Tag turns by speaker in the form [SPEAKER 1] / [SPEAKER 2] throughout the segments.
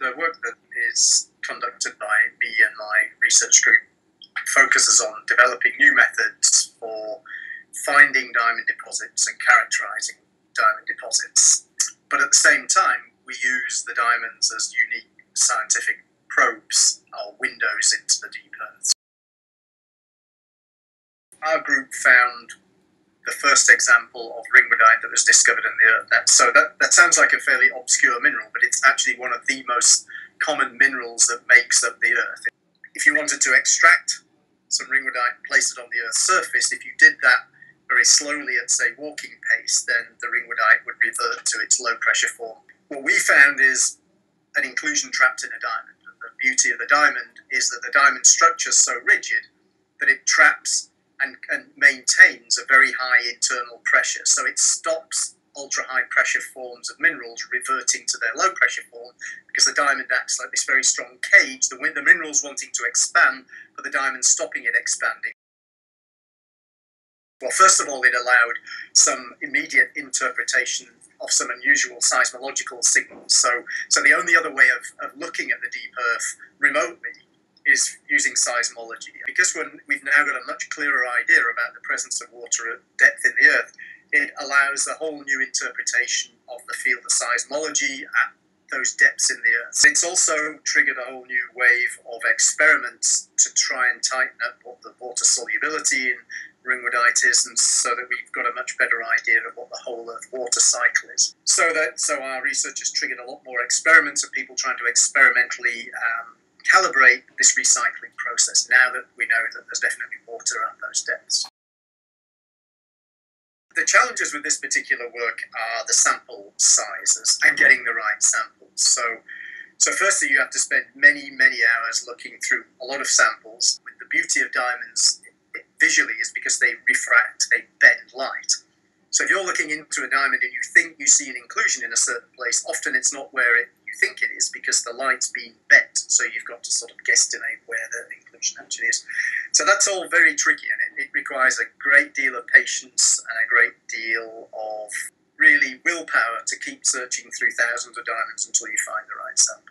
[SPEAKER 1] The work that is conducted by me and my research group focuses on developing new methods for finding diamond deposits and characterizing diamond deposits. But at the same time, we use the diamonds as unique scientific probes or windows into the deep earth. Our group found the first example of ringwoodite that was discovered in the earth. So that, that sounds like a fairly obscure mineral, actually one of the most common minerals that makes up the earth. If you wanted to extract some ringwoodite, place it on the earth's surface, if you did that very slowly at, say, walking pace, then the ringwoodite would revert to its low pressure form. What we found is an inclusion trapped in a diamond. The beauty of the diamond is that the diamond structure is so rigid that it traps and, and maintains a very high internal pressure. So it stops ultra high pressure forms of minerals reverting to their low pressure form because the diamond acts like this very strong cage, the, the minerals wanting to expand, but the diamond stopping it expanding. Well, first of all, it allowed some immediate interpretation of some unusual seismological signals. So, so the only other way of, of looking at the deep Earth remotely is using seismology. Because when we've now got a much clearer idea about the presence of water at depth in the Earth, it allows a whole new interpretation of the field of seismology at those depths in the Earth. It's also triggered a whole new wave of experiments to try and tighten up what the water solubility in ringwoodite is, and so that we've got a much better idea of what the whole Earth water cycle is. So that so our research has triggered a lot more experiments of people trying to experimentally um, calibrate this recycling process now that we know that there's definitely water at those depths. Challenges with this particular work are the sample sizes and getting the right samples. So, so firstly, you have to spend many, many hours looking through a lot of samples. With the beauty of diamonds visually is because they refract, they bend light. So if you're looking into a diamond and you think you see an inclusion in a certain place, often it's not where it you think it is because the light's been bent. So you've got to sort of guesstimate where the inclusion actually is. So that's all very tricky it, requires a great deal of patience and a great deal of really willpower to keep searching through thousands of diamonds until you find the right sample.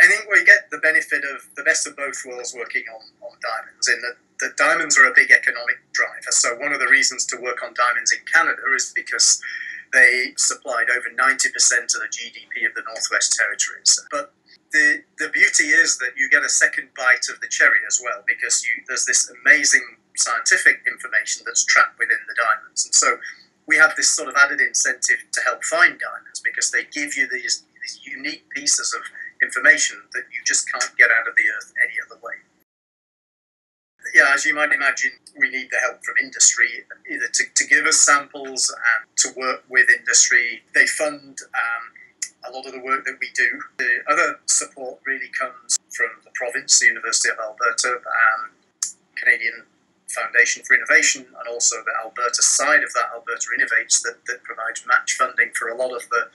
[SPEAKER 1] I think we get the benefit of the best of both worlds working on, on diamonds in that the diamonds are a big economic driver. So one of the reasons to work on diamonds in Canada is because they supplied over 90% of the GDP of the Northwest Territories. But the, the beauty is that you get a second bite of the cherry as well because you, there's this amazing scientific information that's trapped within the diamonds. And so we have this sort of added incentive to help find diamonds because they give you these, these unique pieces of information that you just can't get out of the earth any yeah, as you might imagine, we need the help from industry, either to, to give us samples and to work with industry. They fund um, a lot of the work that we do. The other support really comes from the province, the University of Alberta, um, Canadian Foundation for Innovation, and also the Alberta side of that, Alberta Innovates, that, that provides match funding for a lot of the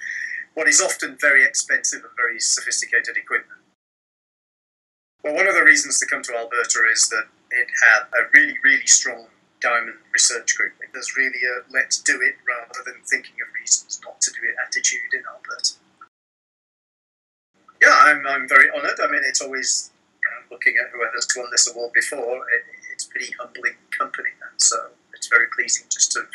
[SPEAKER 1] what is often very expensive and very sophisticated equipment. Well, one of the reasons to come to Alberta is that it had a really, really strong diamond research group. There's really a let's do it rather than thinking of reasons not to do it attitude in Alberta. Yeah, I'm, I'm very honoured. I mean, it's always you know, looking at whoever's won this award before, it, it's pretty humbling company, and so it's very pleasing just to